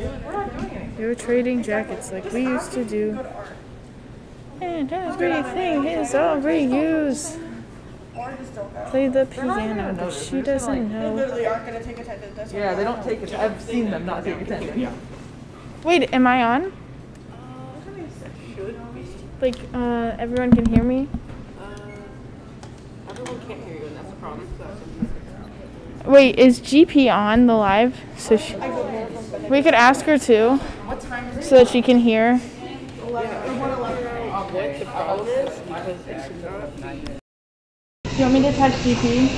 We were trading jackets like we used to do. And everything is all reused. Play the piano, but she doesn't know. literally aren't gonna take attendance. Yeah, they don't take it. I've seen them not take attendance. Wait, am I on? Like, uh, everyone can hear me? Everyone can't hear you, and that's the problem. Wait, is GP on the live? So she, we could ask her too, so that she can hear. Do You want me to touch GP?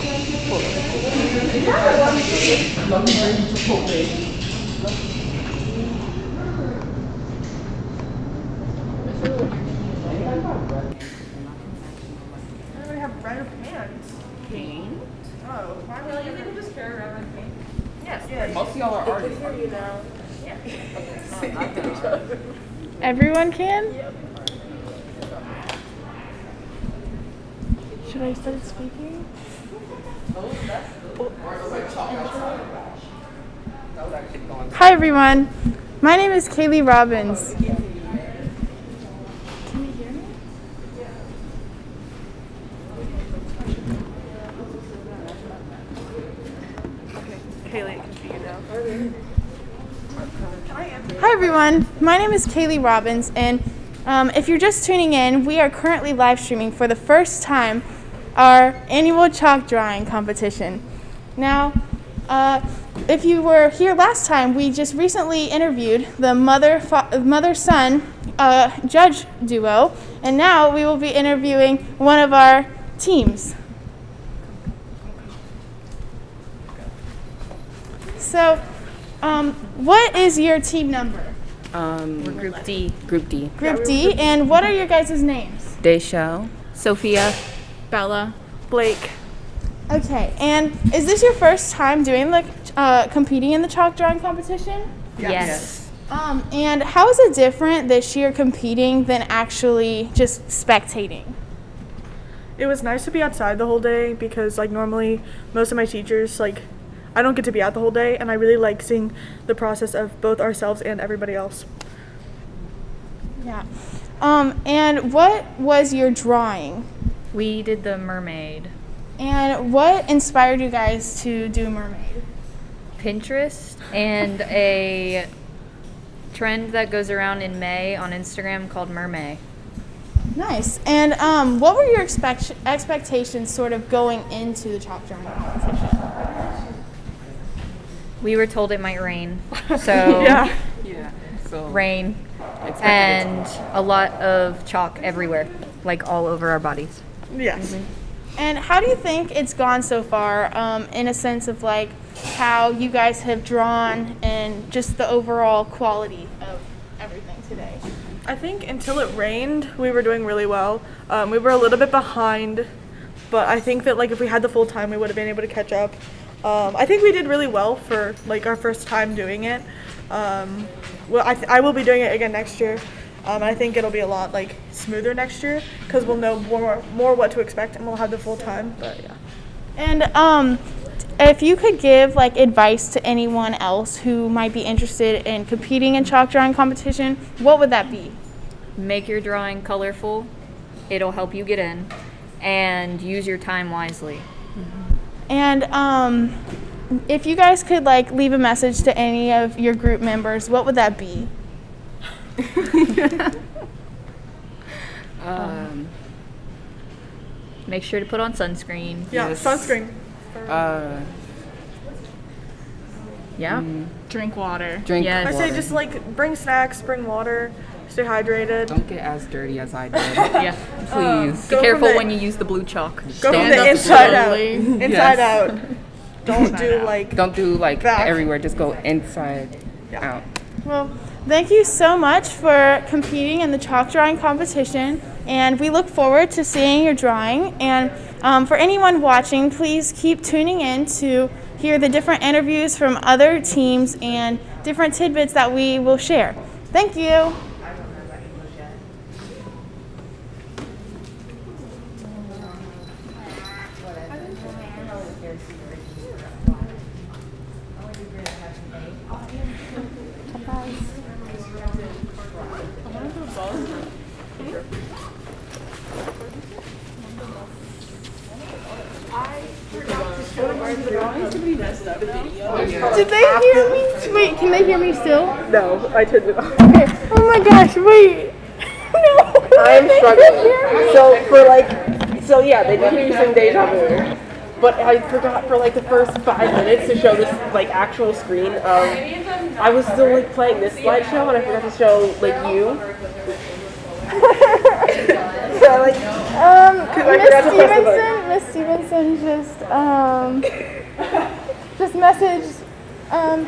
Everybody have red pants. Pain? Oh, why really? You can just carry around red paint. Yes. Yeah. Most of y'all are artists. you now. Everyone can? Should I start speaking? Hi everyone, my name is Kaylee Robbins. Can you hear me? Haley, can see you now. Hi everyone, my name is Kaylee Robbins, and um, if you're just tuning in, we are currently live streaming for the first time our annual chalk drawing competition. Now, uh, if you were here last time, we just recently interviewed the mother mother son uh, judge duo, and now we will be interviewing one of our teams. So, um, what is your team number? Um, We're Group D. Group D. Group D, and what are your guys' names? Desho. Sophia. Bella. Blake. Okay, and is this your first time doing the uh, competing in the chalk drawing competition? Yes. Um, and how is it different this year competing than actually just spectating? It was nice to be outside the whole day because, like, normally most of my teachers, like, I don't get to be out the whole day, and I really like seeing the process of both ourselves and everybody else. Yeah. Um, and what was your drawing? We did the mermaid. And what inspired you guys to do mermaid? Pinterest and a trend that goes around in May on Instagram called mermaid. Nice. And um, what were your expect- expectations sort of going into the chalk drawing competition? We were told it might rain. So Yeah. Yeah. So rain expected and a lot of chalk everywhere, like all over our bodies. Yes. And how do you think it's gone so far, um, in a sense of like how you guys have drawn and just the overall quality of everything today? I think until it rained, we were doing really well. Um, we were a little bit behind, but I think that like if we had the full time, we would have been able to catch up. Um, I think we did really well for like our first time doing it. Um, well, I, th- I will be doing it again next year. Um, I think it'll be a lot like smoother next year because we'll know more more what to expect and we'll have the full time. But yeah. And um, if you could give like advice to anyone else who might be interested in competing in chalk drawing competition, what would that be? Make your drawing colorful. It'll help you get in. And use your time wisely. And um, if you guys could like leave a message to any of your group members, what would that be? Um, make sure to put on sunscreen. Yeah, Yes. sunscreen. Uh, Yeah. Drink water. drink Yes. I say just like bring snacks, bring water, stay hydrated. Don't get as dirty as I did. Yeah. Please. Go Be careful the- when you use the blue chalk. Go from Stand the up inside out. Inside Yes. out. Don't do like Don't do like Back. everywhere. Just go inside out. Well, thank you so much for competing in the chalk drawing competition, and we look forward to seeing your drawing. And um, for anyone watching, please keep tuning in to hear the different interviews from other teams and different tidbits that we will share. Thank you. Did they hear me? Wait, can they hear me still? No, I turned it off. Okay. Oh my gosh, wait. No. I'm struggling. hear. So for like, so yeah, they did me sing Deja Vu, but I forgot for like the first five minutes to show this like actual screen of. I was still like playing this slideshow and I forgot to show like you. so like, Um, I forgot to Miss press the button. Stevenson, Miss Stevenson just um just messaged um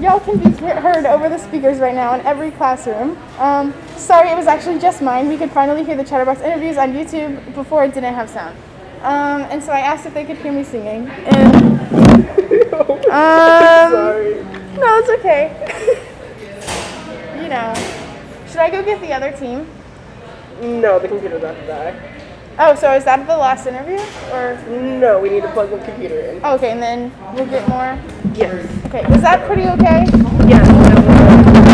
y'all can be heard over the speakers right now in every classroom. Um, sorry, it was actually just mine. We could finally hear the Chatterbox interviews on YouTube before it didn't have sound. Um, and so I asked if they could hear me singing. And um, sorry. no, it's okay. you know, should I go get the other team? No, the computer's after that. Oh, so is that the last interview, or? No, we need to plug the computer in. Oh, okay, and then we'll get more. Yes. Okay, was that pretty okay? Yes.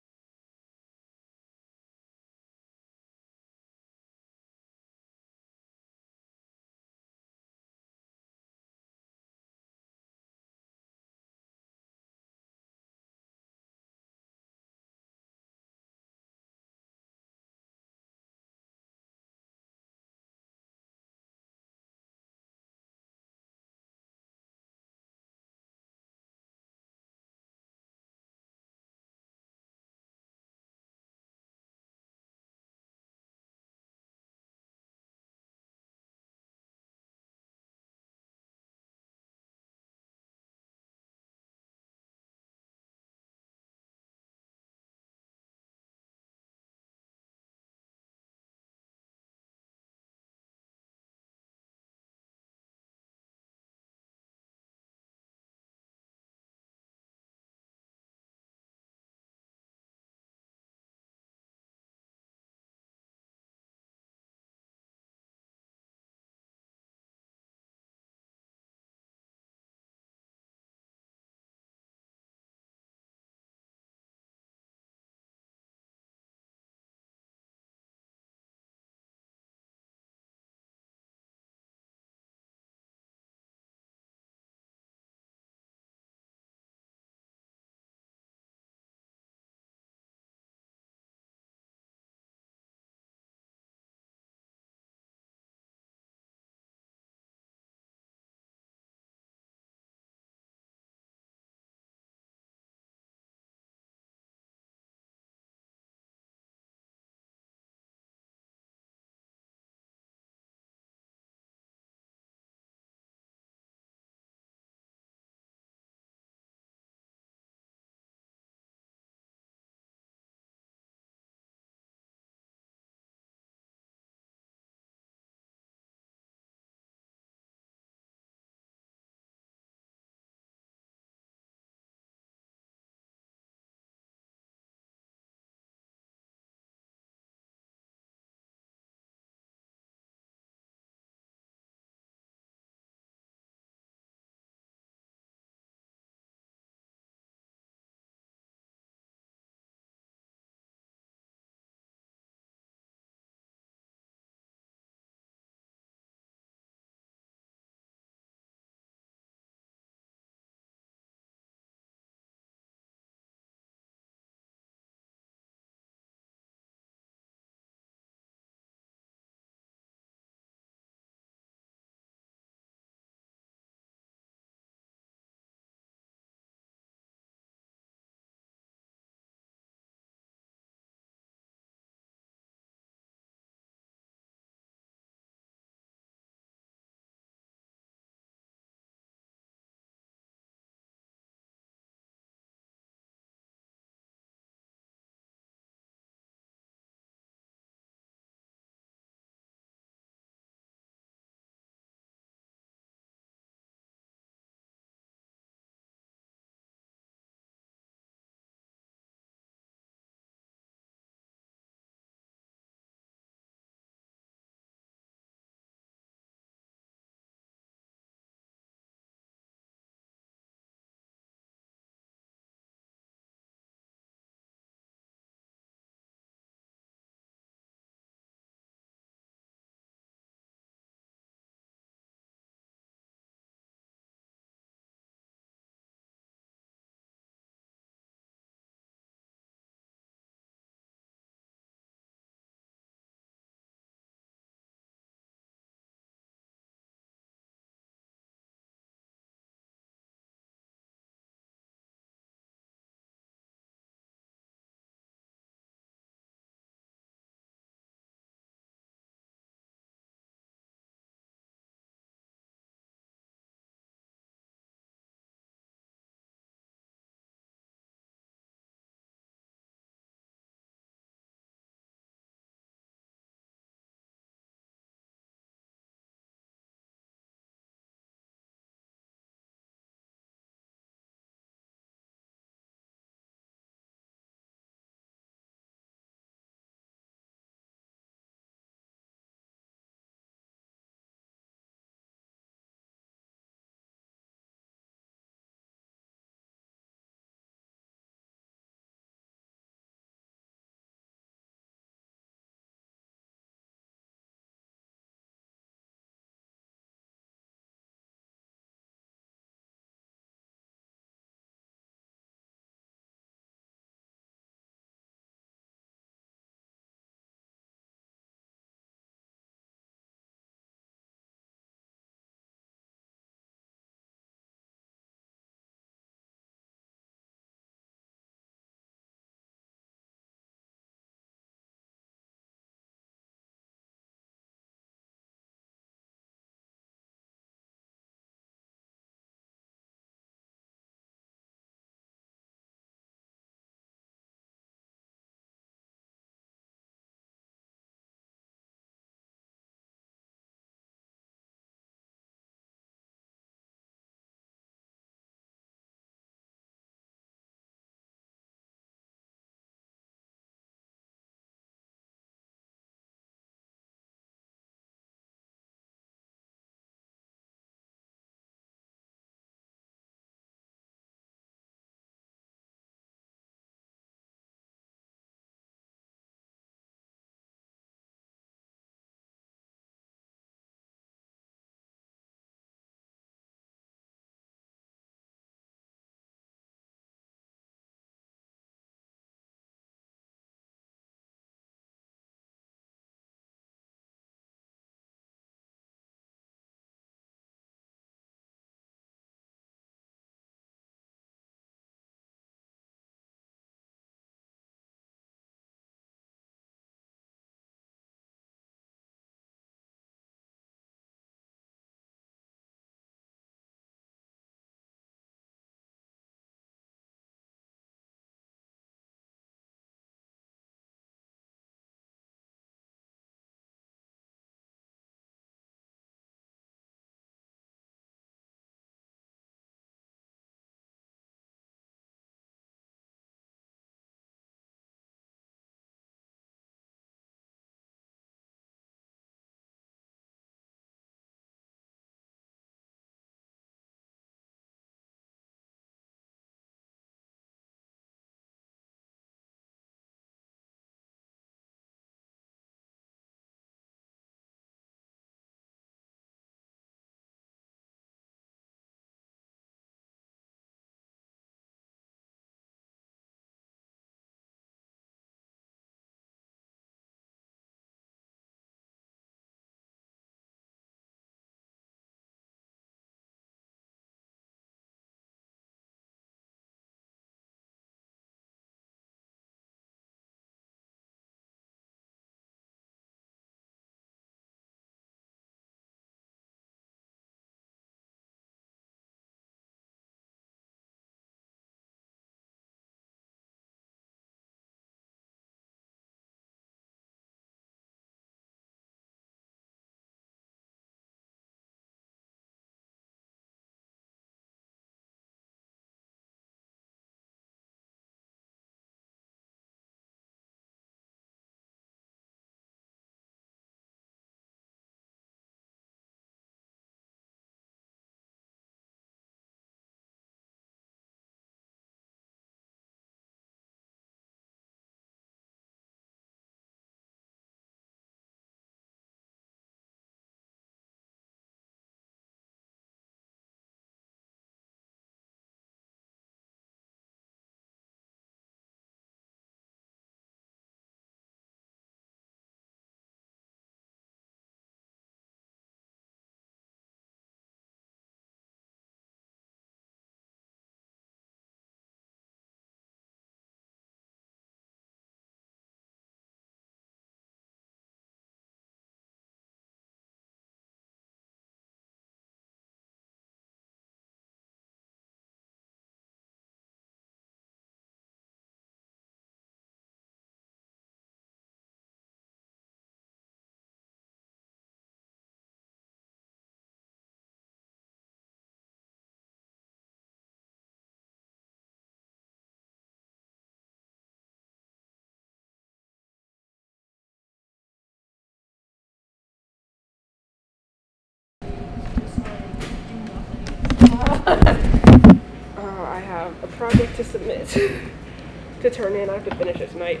I have a project to submit to turn in. I have to finish it tonight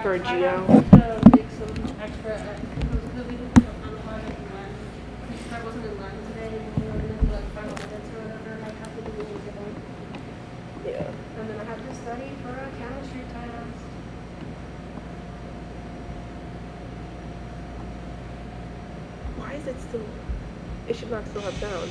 for a geo. to make some extra, because we didn't put on the project in Latin. Because I wasn't in Latin today, and we were gonna like final edits or whatever, I have to do it again. Yeah. And then I have to study for a chemistry test. Why is it still? It should not still have sound.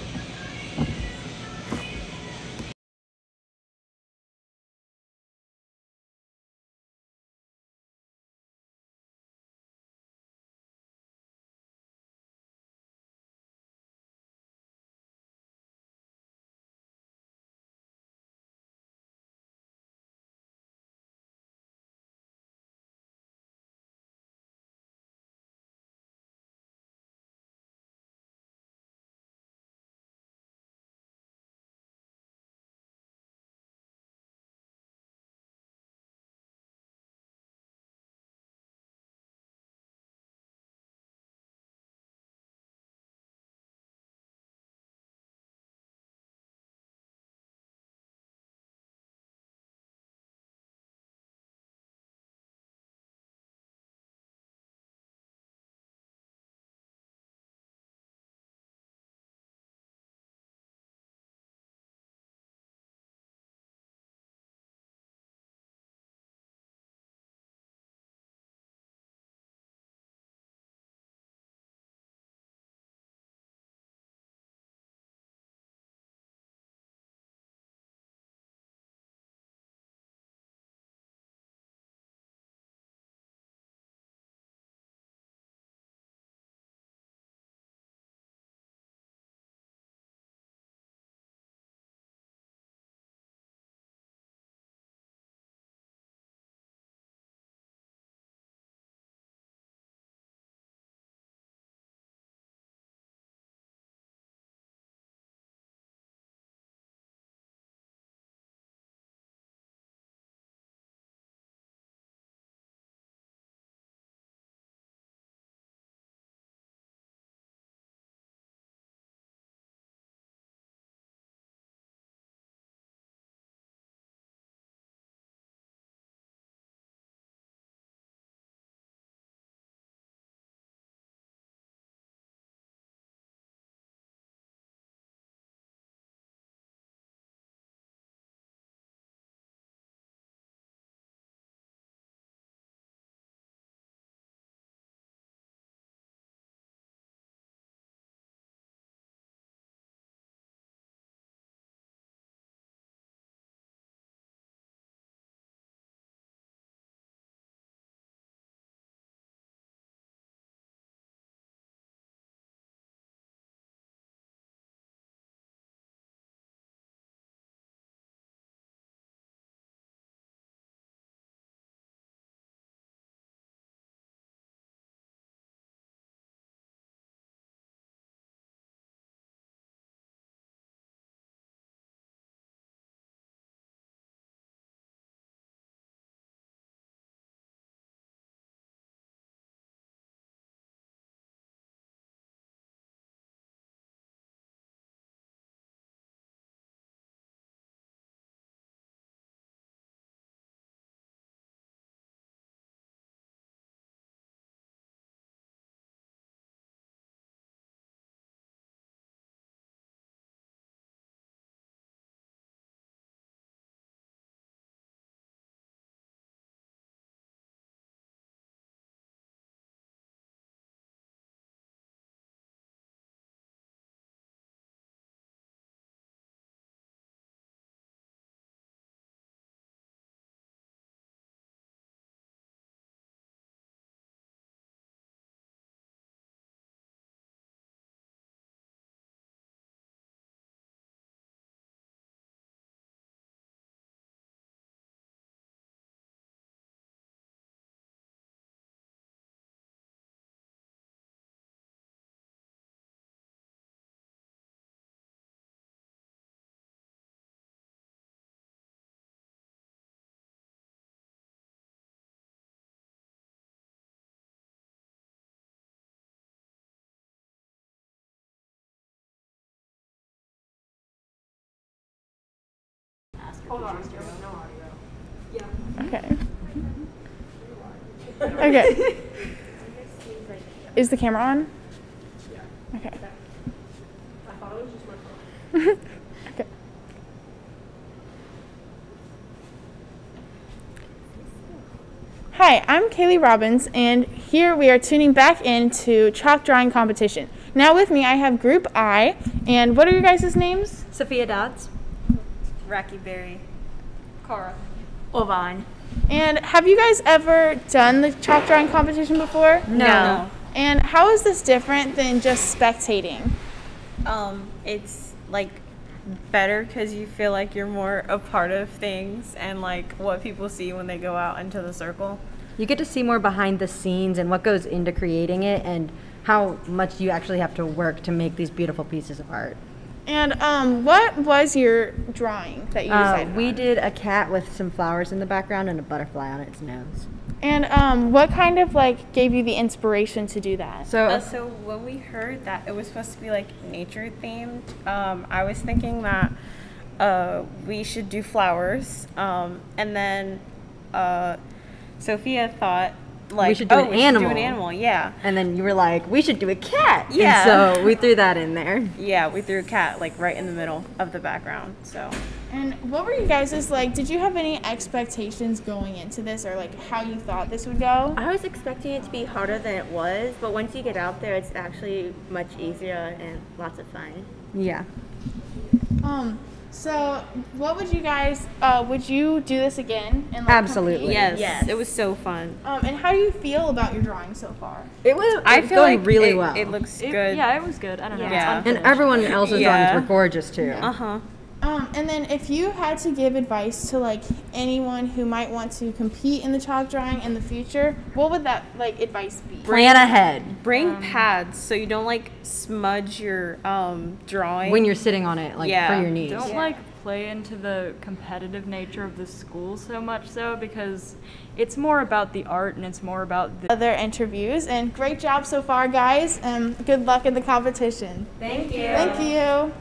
Okay. Okay. Is the camera on? Yeah. Okay. I thought it was just my phone. okay. Hi, I'm Kaylee Robbins, and here we are tuning back into chalk drawing competition. Now with me, I have Group I, and what are your guys' names? Sophia Dodds. Racky Berry. Cara. Ovine. And have you guys ever done the chalk drawing competition before? No. And how is this different than just spectating? Um, it's like better because you feel like you're more a part of things and like what people see when they go out into the circle. You get to see more behind the scenes and what goes into creating it and how much you actually have to work to make these beautiful pieces of art. And um, what was your drawing that you Uh, we on? did a cat with some flowers in the background and a butterfly on its nose. And um, what kind of like gave you the inspiration to do that? So, Uh, so when we heard that it was supposed to be like nature themed, um, I was thinking that uh, we should do flowers, um, and then uh, Sophia thought like should do oh, an we should do an animal, yeah, and then you were like, we should do a cat. And Yeah. so we threw that in there. yeah. We threw a cat like right in the middle of the background. So And what were you guys' like? Did you have any expectations going into this, or like how you thought this would go? I was expecting it to be harder than it was, but once you get out there, it's actually much easier and lots of fun. Yeah. Um, so what would you guys? Uh, would you do this again? And, like, Absolutely. compete? yes, Yes. it was so fun. Um, and how do you feel about your drawing so far? It was, I it's feel going like really it, well. It looks It- good. Yeah, it was good. I don't know. Yeah. It's and everyone else's Yeah. drawings were gorgeous too. Uh huh. Um, and then if you had to give advice to like anyone who might want to compete in the chalk drawing in the future, what would that like advice be? Plan ahead Bring pads so you don't like smudge your um drawing when you're sitting on it, like Yeah. for your knees. Don't like play into the competitive nature of the school so much so because it's more about the art and it's more about the Other interviews and great job so far, guys. and good luck in the competition. Thank you. Thank you.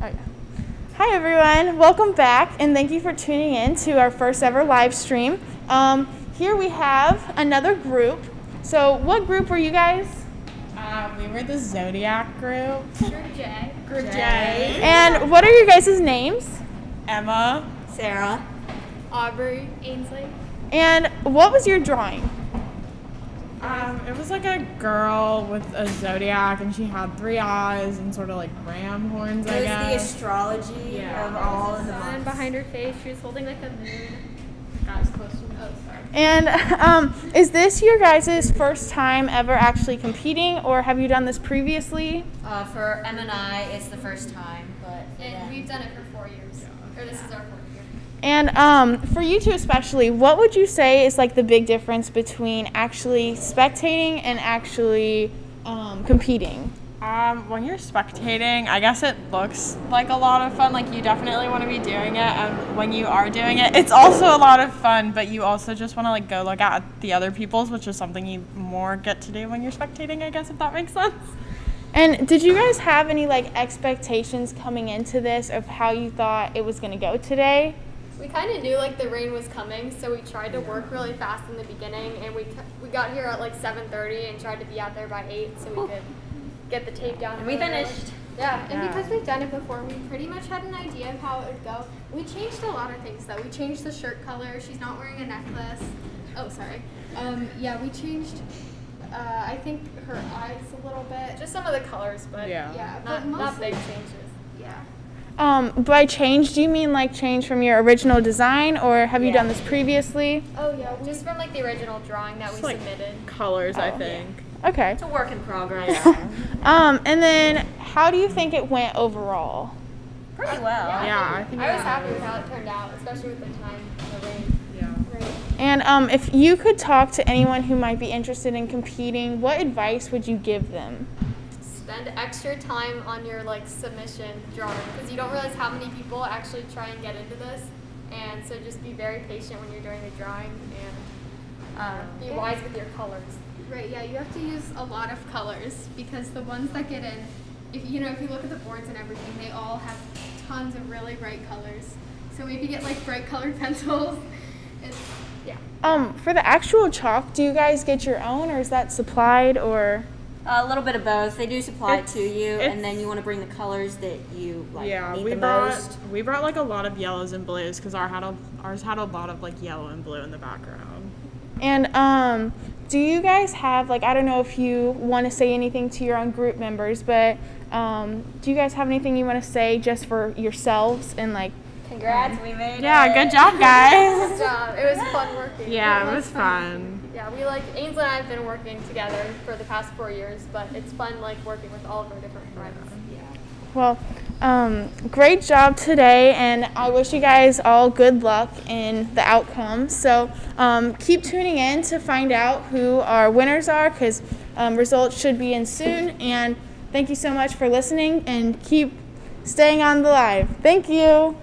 Hi everyone, welcome back, and thank you for tuning in to our first ever live stream. Um, here we have another group. So, what group were you guys? Uh, we were the Zodiac group. Group J. Group J. And what are your guys' names? Emma. Sarah. Aubrey. Ainsley. And what was your drawing? Um, it was like a girl with a zodiac, and she had three eyes and sort of like ram horns. I It was the astrology Yeah. of all of the And months. behind her face, she was holding like a moon. Got as close to Oh, sorry. And um, is this your guys' first time ever actually competing, or have you done this previously? Uh, for M and I, it's the first time, but for And we've done it for four years. Or this is our fourth year. And um, for you two especially, what would you say is like the big difference between actually spectating and actually um, competing? Um, when you're spectating, I guess it looks like a lot of fun. Like you definitely want to be doing it, and when you are doing it, it's also a lot of fun. But you also just want to like go look at the other people's, which is something you more get to do when you're spectating. I guess if that makes sense. And did you guys have any like expectations coming into this of how you thought it was going to go today? We kind of knew like the rain was coming, so we tried to work really fast in the beginning, and we we got here at like 7:30 and tried to be out there by eight so we could get the tape down. And we really early. finished. Yeah, and Yeah. because we've done it before, we pretty much had an idea of how it would go. We changed a lot of things though. We changed the shirt color. She's not wearing a necklace. Oh, sorry. Um, yeah, we changed. Uh, I think her eyes a little bit. Just some of the colors, but Yeah. yeah, Not- but not big changes. Yeah. Um, by change, do you mean like change from your original design, or have you Yeah. done this previously? Oh yeah, just from like the original drawing that we like submitted. Colors, I Oh. think. Okay. It's a work in progress. Um, and then how do you think it went overall? Pretty well. Yeah, I think. I was happy with how it turned out, especially with the time and the rain. Yeah. Right. And um, if you could talk to anyone who might be interested in competing, what advice would you give them? Spend extra time on your like submission drawing because you don't realize how many people actually try and get into this, and so just be very patient when you're doing the drawing and uh, be wise with your colors. Right, yeah, you have to use a lot of colors because the ones that get in, if you know, if you look at the boards and everything, they all have tons of really bright colors. So maybe get like bright colored pencils. It's, yeah. Um, for the actual chalk, do you guys get your own, or is that supplied, or? A little bit of both. They do supply It's- it to you, and then you want to bring the colors that you like yeah, need we the brought most. we brought like a lot of yellows and blues because our had a, ours had a lot of like yellow and blue in the background. And um, do you guys have like I don't know if you want to say anything to your own group members, but um, do you guys have anything you want to say just for yourselves and like? Congrats, we made Yeah, it. good job, guys. Good job. It was fun working. Yeah, it was fun. Yeah, we like Ainsley and I have been working together for the past four years, but it's fun like working with all of our different friends. Yeah. Well, um, great job today, and I wish you guys all good luck in the outcome. So um, keep tuning in to find out who our winners are, because um, results should be in soon. And thank you so much for listening, and keep staying on the live. Thank you.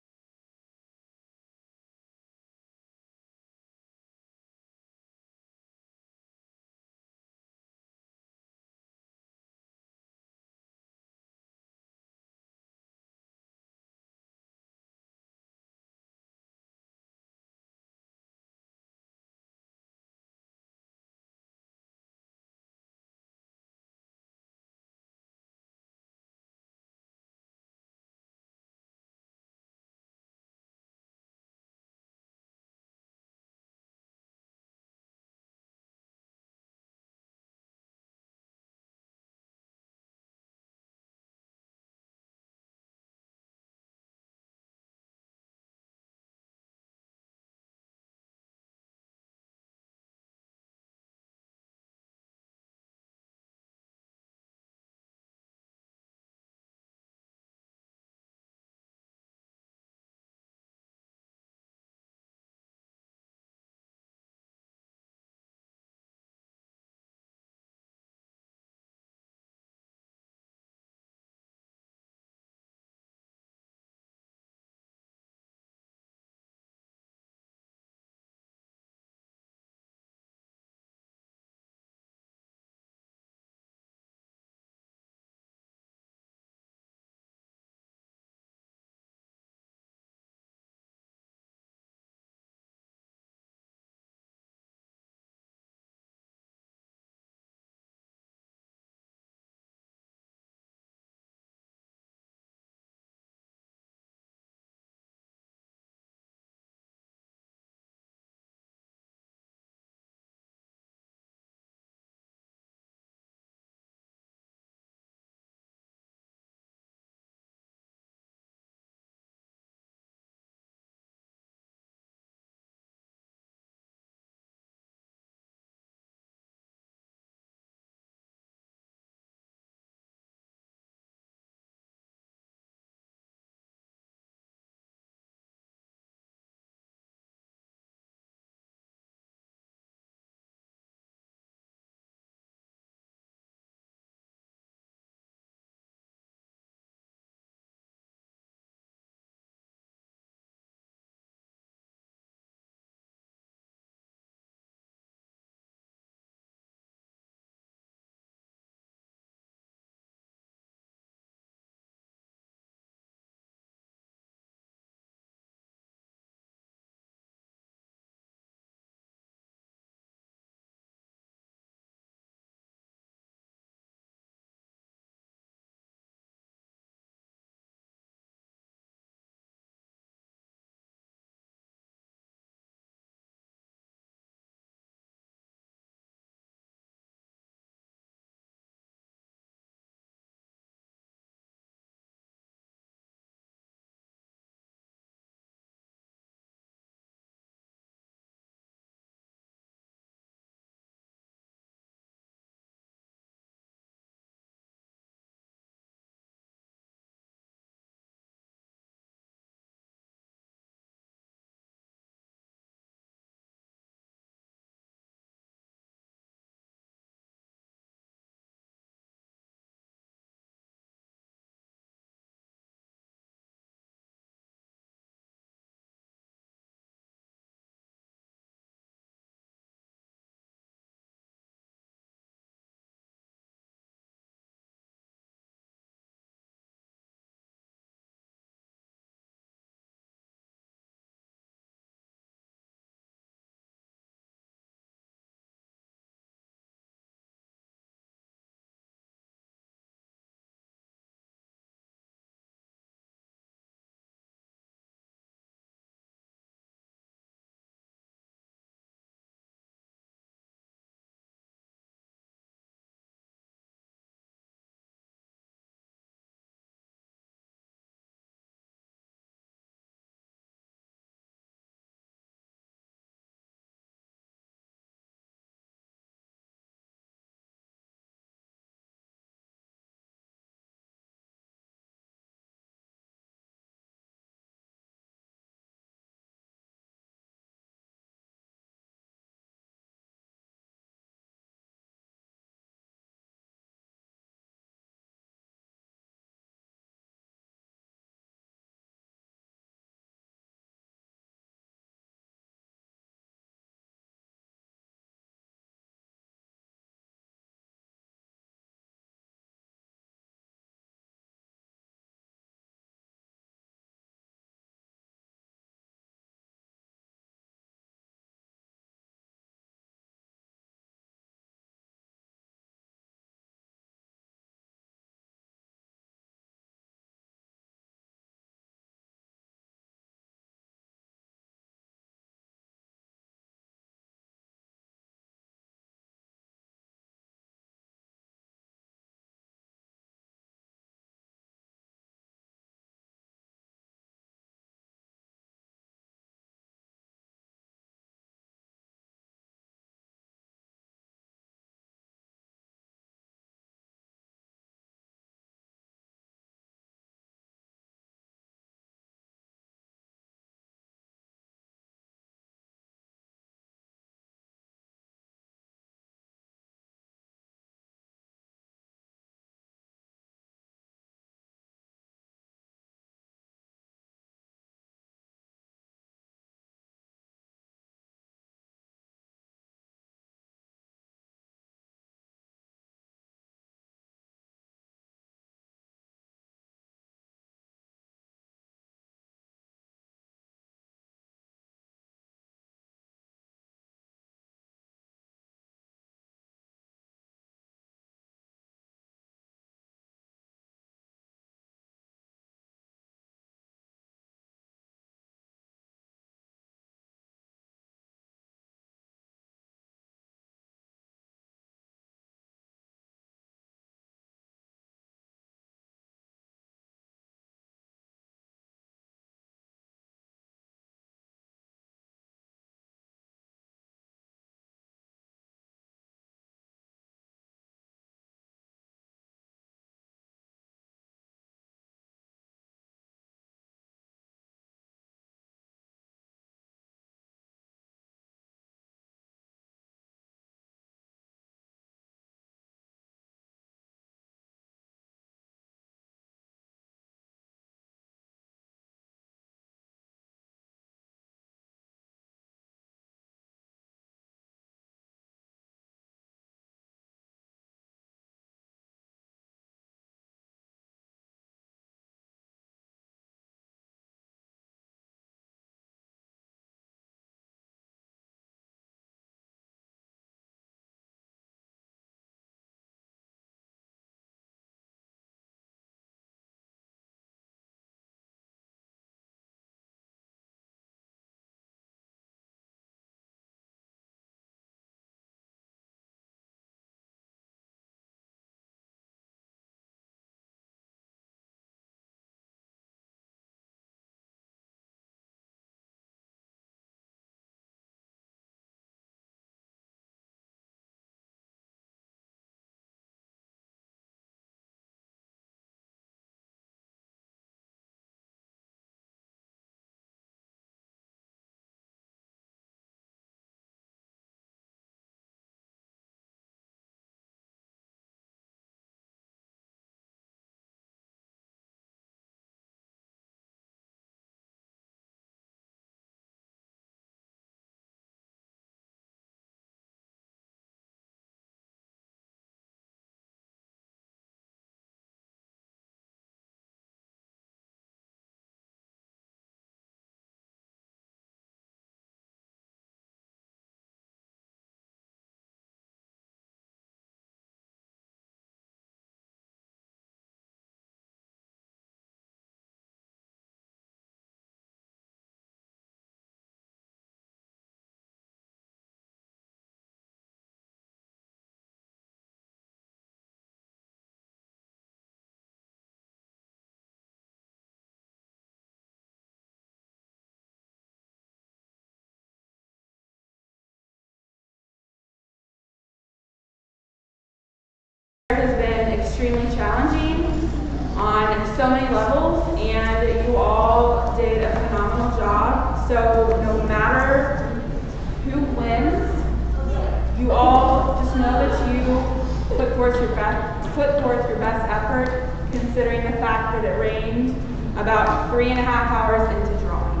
Forth your best, put forth your best effort, considering the fact that it rained about three and a half hours into drawing.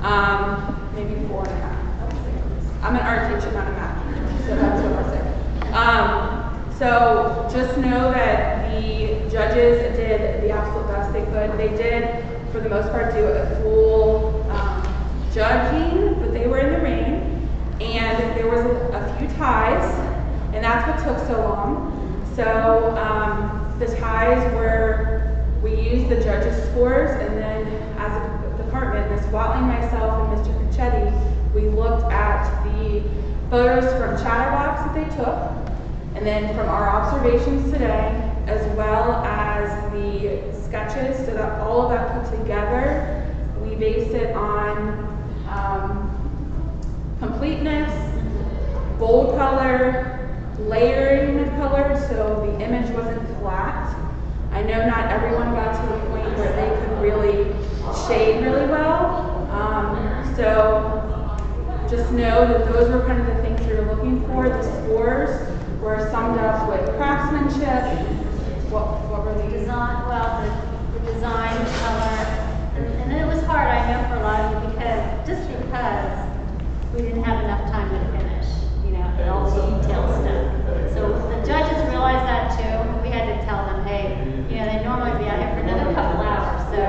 Um, maybe four and a half. I'm an art teacher, not a math teacher, so that's what I'll saying. Um, so just know that the judges did the absolute best they could. They did, for the most part, do a full um, judging, but they were in the rain, and there was a, a few ties, and that's what took so long. So um, the ties were, we used the judges' scores, and then as a department, Ms. Watley, myself, and Mr. Conchetti, we looked at the photos from Chatterbox that they took, and then from our observations today, as well as the sketches, so that all of that put together, we based it on um, completeness, bold color, layering of color, so the image wasn't flat. I know not everyone got to the point where they could really shade really well. Um, so just know that those were kind of the things you're looking for. The scores were summed up with craftsmanship. What, what were these? Design, well, the, the design, the color, and, and it was hard, I know, for a lot of you because, just because we didn't have enough time to all the detailed stuff. So the judges realized that too. We had to tell them, hey, you know, they normally be out here for another couple hours. So,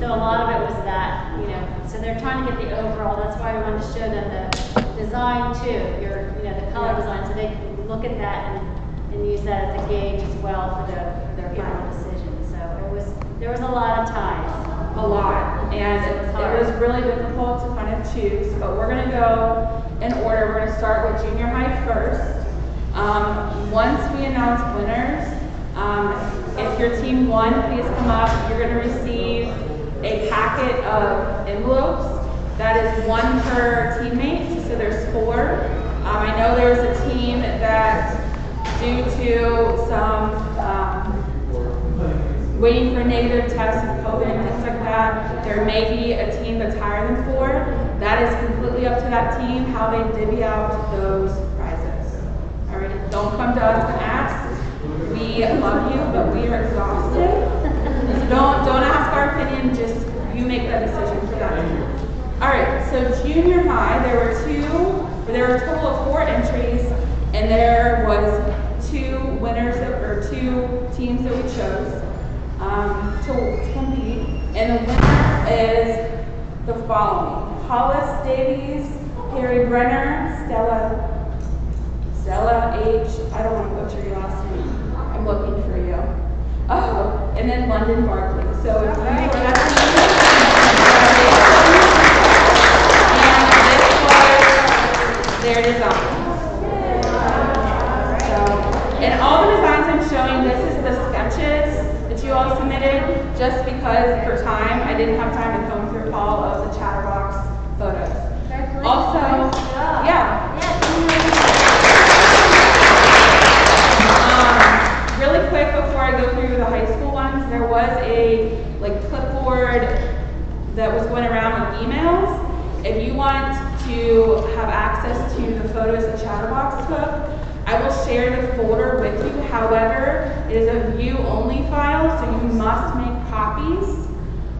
so a lot of it was that, you know, so they're trying to get the overall. That's why we wanted to show them the design too, your, you know, the color design, so they can look at that and, and use that as a gauge as well for, the, for their final decision. So it was, there was a lot of ties. A lot, and it, it was really difficult to kind of choose, but we're gonna go in order. We're gonna start with junior high first. Um, once we announce winners, um, if your team won, please come up. You're gonna receive a packet of envelopes. That is one per teammate, so there's four. Um, I know there was a team that, due to some um, waiting for negative tests of COVID and things like that. There may be a team that's hiring than four. That is completely up to that team how they divvy out those prizes. All right, don't come to us and ask. We love you, but we are exhausted. So don't don't ask our opinion. Just you make that decision for that team. All right, so junior high, there were two. There were a total of four entries, and there was two winners that, or two teams that we chose um, to compete. And the winner is the following. Hollis Davies, Harry Brenner, Stella, Stella H. I don't want to butcher your last name. I'm looking for you. Oh, and then London Barkley. So if you were that and this was their design. So, and all the designs I'm showing, this is the sketches that you all submitted, just because for time, I didn't have time to comb through all of the Chatterbox photos. Also, yeah. Um, really quick before I go through the high school ones, there was a like clipboard that was going around with emails. If you want to have access to the photos that Chatterbox took, I will share the folder with you. However, it is a view-only file, so you must make copies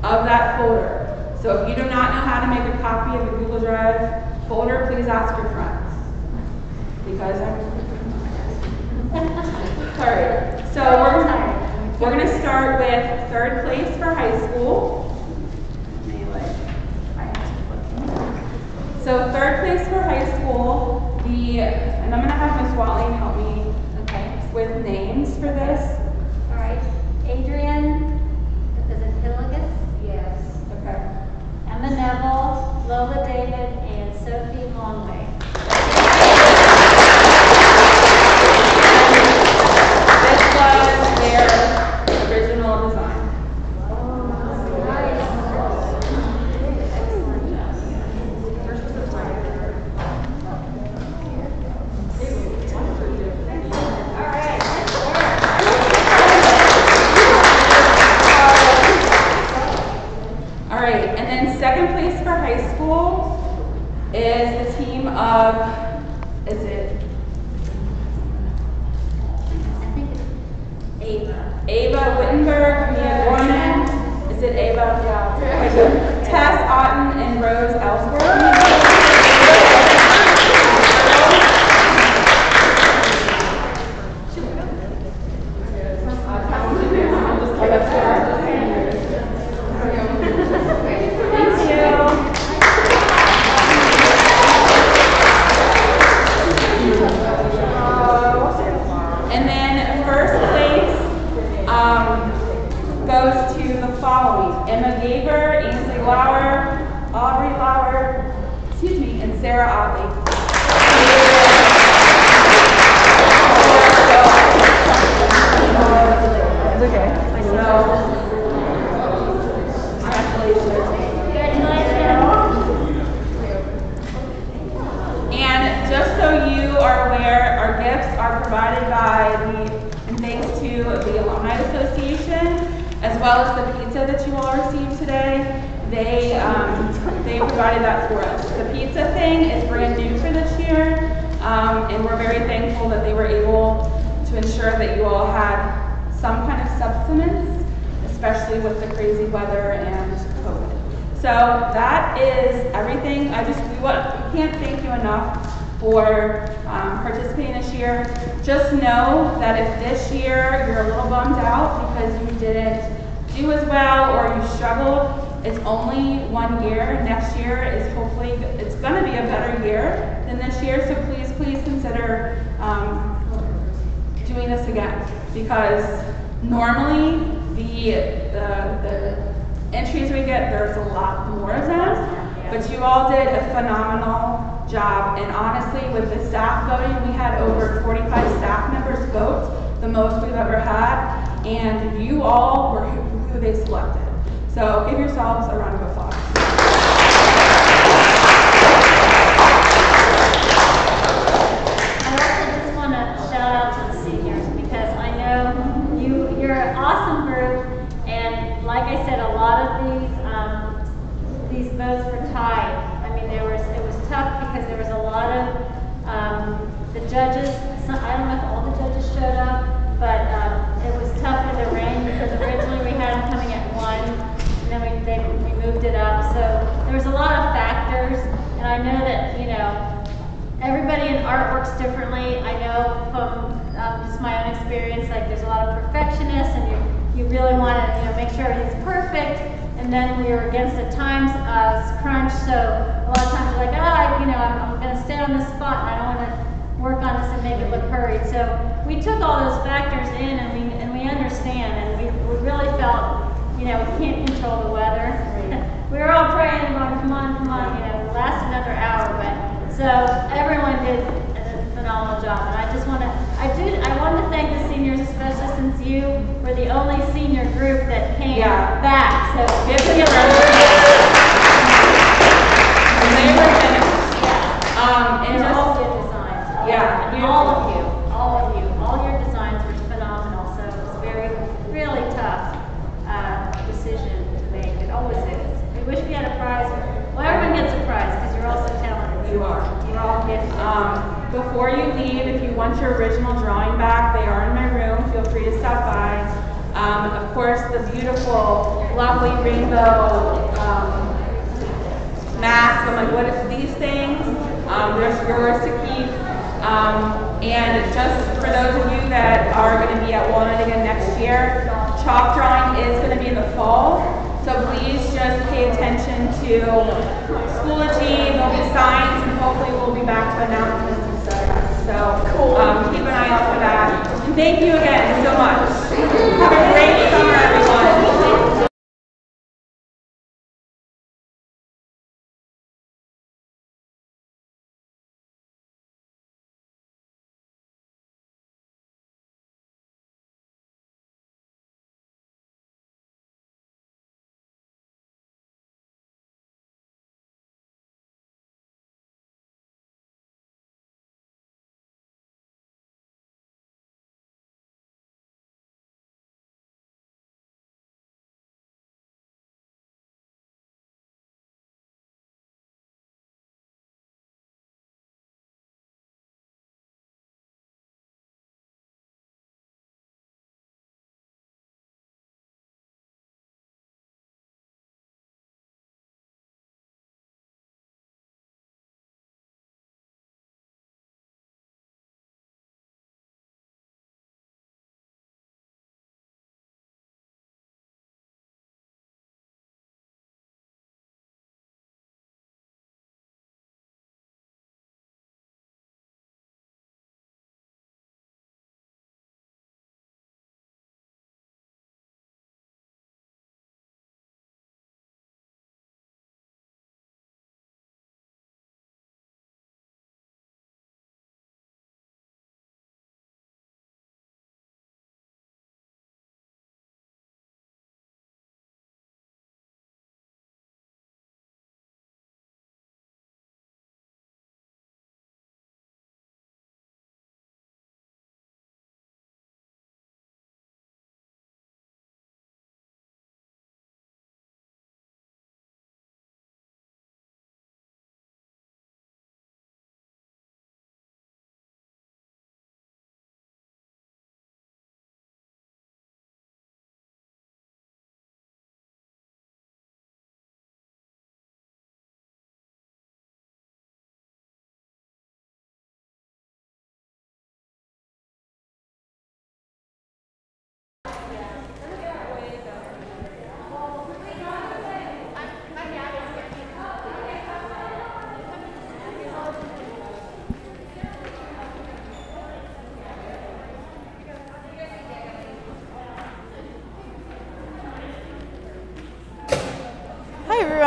of that folder. So if you do not know how to make a copy of the Google Drive folder, please ask your friends. Because I'm Sorry. So we're, we're going to start with third place for high school. So third place for high school, the, and I'm going to have Miss Watley help me Okay. with names for this. All right. Adrian, is it Hilligus? Yes. Okay. Emma Neville, Lola David, and Sophie Longway. This year, so please, please consider um, doing this again. Because normally, the, the, the entries we get, there's a lot more of them, but you all did a phenomenal job. And honestly, with the staff voting, we had over 45 staff members vote, the most we've ever had, and you all were who, who they selected. So give yourselves a round of applause. I also just want to shout out to the seniors because I know you, you're an awesome group. And like I said, a lot of these, um, these votes were tied. I mean, there was, it was tough because there was a lot of, um, the judges, I don't know if all the judges showed up, but, um, it was tough for the rain because originally we had them coming at one and then we, they, we moved it up. So there was a lot of factors. And I know that, you know, Everybody in art works differently. I know from um, just my own experience, like there's a lot of perfectionists, and you you really want to you know make sure everything's perfect. And then we were against a times uh, crunch, so a lot of times you're like, oh, I, you know, I'm, I'm going to stay on this spot, and I don't want to work on this and make it look hurried. So we took all those factors in, and we and we understand, and we, we really felt, you know, we can't control the weather. we were all praying going, come on, come on, you know, last another hour, but. So everyone did a phenomenal job, and I just want to, I do, I want to thank the seniors, especially since you were the only senior group that came Yeah. back. So Give them And they were finished. Um, and And just, all good designs. all- Yeah, and All of you, all of you, all your designs were phenomenal, so it was very, really tough, uh, decision to make. It always is. We wish we had a prize. Well, everyone gets a prize because you're all so talented. You are. You're all gifted. Um, before you leave, if you want your original drawing back, they are in my room. Feel free to stop by. Um, of course, the beautiful, lovely rainbow um, mask. I'm like, what is these things? Um, there's yours to keep. Um, and just for those of you that are going to be at Walnut again next year, chalk drawing is going to be in the fall. So please just pay attention to Schoology. There'll be signs, and hopefully we'll be back to announcements and stuff. So um, keep an eye out for that. And thank you again so much. Have a great summer, everyone.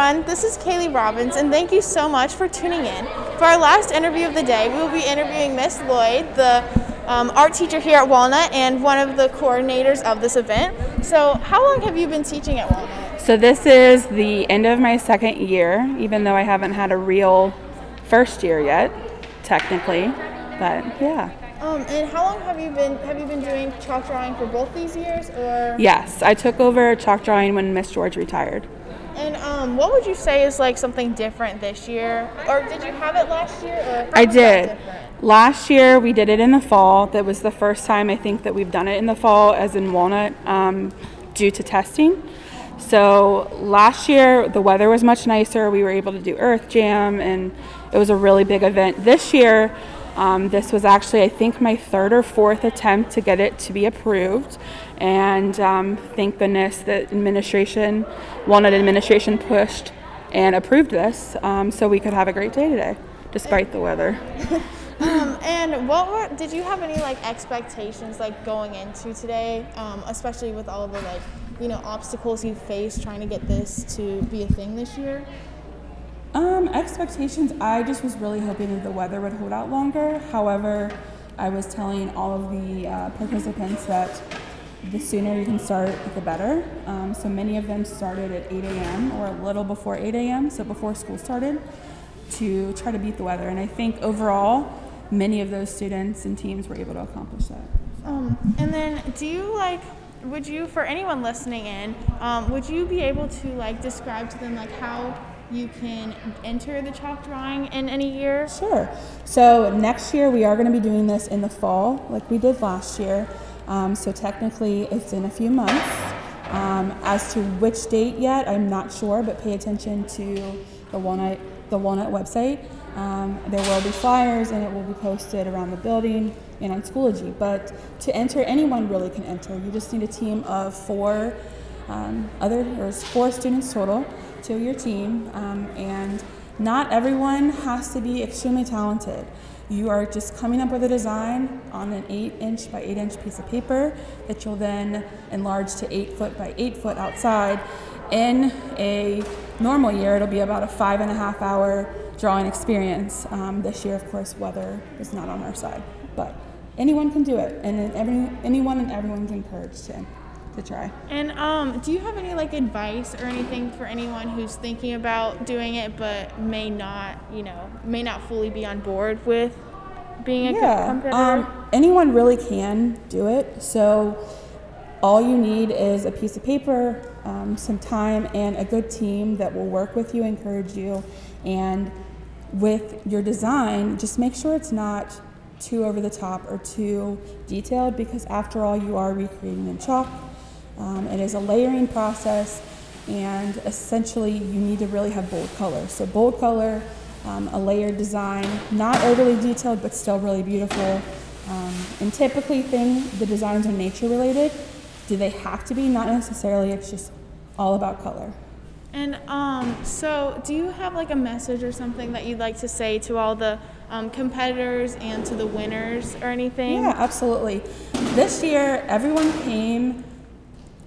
Everyone. This is Kaylee Robbins, and thank you so much for tuning in. For our last interview of the day, we will be interviewing Miss Lloyd, the um, art teacher here at Walnut and one of the coordinators of this event. So, how long have you been teaching at Walnut? So this is the end of my second year, even though I haven't had a real first year yet, technically. But yeah. Um, and how long have you been have you been doing chalk drawing for both these years, or? Yes, I took over chalk drawing when Miss George retired. And um, what would you say is like something different this year, or did you have it last year? Or I did. Last year we did it in the fall. That was the first time I think that we've done it in the fall, as in Walnut, um, due to testing. So last year the weather was much nicer. We were able to do Earth Jam, and it was a really big event. This year, um, this was actually I think my third or fourth attempt to get it to be approved, and um, thank goodness that administration, Walnut administration pushed and approved this, um, so we could have a great day today, despite the weather. Um, and what were, did you have any like expectations like going into today, um, especially with all the like you know obstacles you faced trying to get this to be a thing this year? Um, expectations, I just was really hoping that the weather would hold out longer. However, I was telling all of the uh, participants that the sooner you can start, the better. Um, so many of them started at 8 a.m. or a little before 8 a.m., so before school started, to try to beat the weather. And I think overall, many of those students and teams were able to accomplish that. Um, and then, do you like? Would you, for anyone listening in, um, would you be able to like describe to them like how you can enter the chalk drawing in any year? Sure. So next year we are going to be doing this in the fall, like we did last year. Um, so technically it's in a few months. Um, as to which date yet, I'm not sure, but pay attention to the Walnut the Walnut website. Um, there will be flyers and it will be posted around the building and on Schoology. But to enter, anyone really can enter. You just need a team of four um, other, there's four students total to your team, um, and not everyone has to be extremely talented. You are just coming up with a design on an 8 inch by 8 inch piece of paper that you'll then enlarge to 8 foot by 8 foot outside. In a normal year, it'll be about a five and a half hour drawing experience. Um, this year, of course, weather is not on our side, but anyone can do it, and every, anyone and everyone's encouraged to to try. And um, do you have any like advice or anything for anyone who's thinking about doing it but may not, you know, may not fully be on board with being a yeah, competitor? um, anyone really can do it. So all you need is a piece of paper, um, some time, and a good team that will work with you, encourage you, and with your design, just make sure it's not too over the top or too detailed because after all, you are recreating in chalk. Um, it is a layering process, and essentially, you need to really have bold color. So, bold color, um, a layered design, not overly detailed, but still really beautiful. Um, and typically, thing the designs are nature related. Do they have to be? Not necessarily. It's just all about color. And um, so, do you have like a message or something that you'd like to say to all the um, competitors and to the winners or anything? Yeah, absolutely. This year, everyone came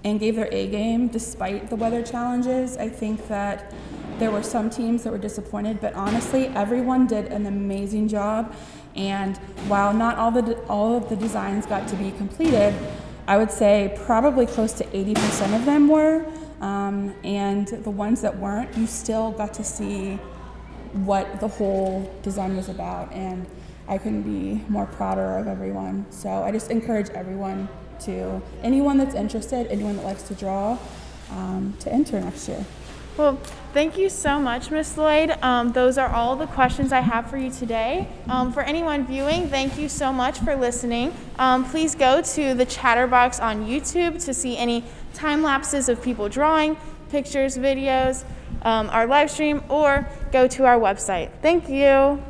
and gave their A game despite the weather challenges. I think that there were some teams that were disappointed, but honestly, everyone did an amazing job. And while not all the all of the designs got to be completed, I would say probably close to 80% of them were. Um, and the ones that weren't, you still got to see what the whole design was about. And I couldn't be more prouder of everyone. So I just encourage everyone to, anyone that's interested, anyone that likes to draw, um, to enter next year. Well, thank you so much, Miss Lloyd. Um, those are all the questions I have for you today. Um, for anyone viewing, thank you so much for listening. Um, please go to the Chatterbox on YouTube to see any time lapses of people drawing, pictures, videos, um, our live stream, or go to our website. Thank you.